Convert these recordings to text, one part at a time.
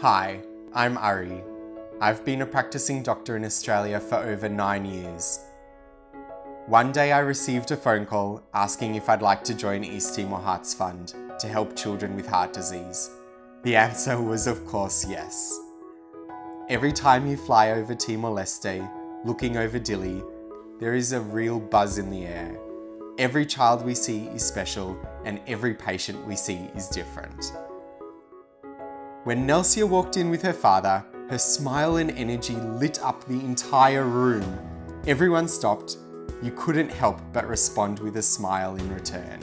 Hi, I'm Ari. I've been a practicing doctor in Australia for over nine years. One day I received a phone call asking if I'd like to join East Timor Hearts Fund to help children with heart disease. The answer was of course yes. Every time you fly over Timor-Leste, looking over Dili, there is a real buzz in the air. Every child we see is special and every patient we see is different. When Nelsia walked in with her father, her smile and energy lit up the entire room. Everyone stopped. You couldn't help but respond with a smile in return.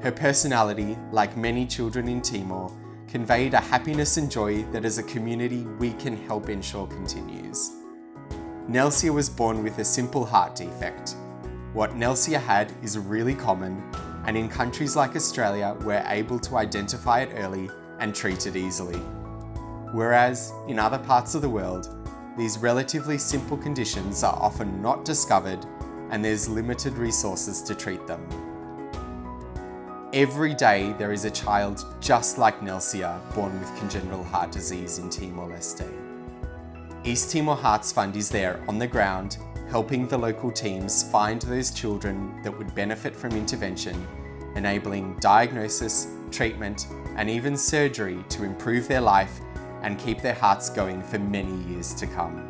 Her personality, like many children in Timor, conveyed a happiness and joy that as a community we can help ensure continues. Nelsia was born with a simple heart defect. What Nelsia had is really common, and in countries like Australia, we're able to identify it early and treat it easily. Whereas in other parts of the world, these relatively simple conditions are often not discovered and there's limited resources to treat them. Every day there is a child just like Nelsia born with congenital heart disease in Timor-Leste. East Timor Hearts Fund is there on the ground helping the local teams find those children that would benefit from intervention, enabling diagnosis, treatment and even surgery to improve their life and keep their hearts going for many years to come.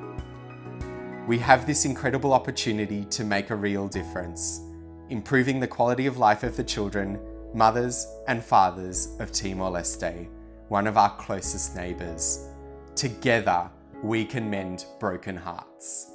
We have this incredible opportunity to make a real difference, improving the quality of life of the children, mothers and fathers of Timor-Leste, one of our closest neighbours. Together, we can mend broken hearts.